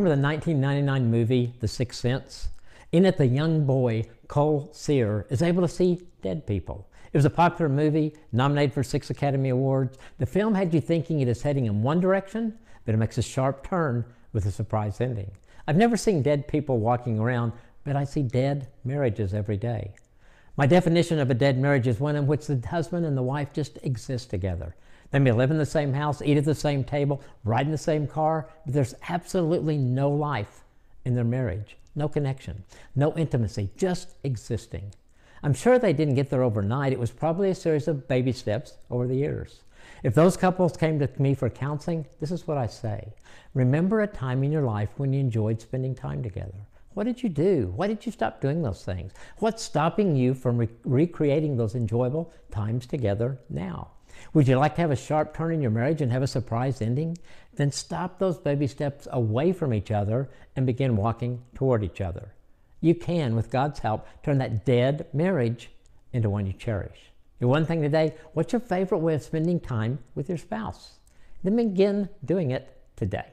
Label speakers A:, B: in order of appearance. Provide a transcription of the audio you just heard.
A: remember the 1999 movie, The Sixth Sense? In it, the young boy, Cole Sear, is able to see dead people. It was a popular movie, nominated for six Academy Awards. The film had you thinking it is heading in one direction, but it makes a sharp turn with a surprise ending. I've never seen dead people walking around, but I see dead marriages every day. My definition of a dead marriage is one in which the husband and the wife just exist together. They may live in the same house, eat at the same table, ride in the same car, but there's absolutely no life in their marriage, no connection, no intimacy, just existing. I'm sure they didn't get there overnight. It was probably a series of baby steps over the years. If those couples came to me for counseling, this is what I say. Remember a time in your life when you enjoyed spending time together. What did you do? Why did you stop doing those things? What's stopping you from re- recreating those enjoyable times together now? Would you like to have a sharp turn in your marriage and have a surprise ending? Then stop those baby steps away from each other and begin walking toward each other. You can, with God's help, turn that dead marriage into one you cherish. Your one thing today, what's your favorite way of spending time with your spouse? Then begin doing it today.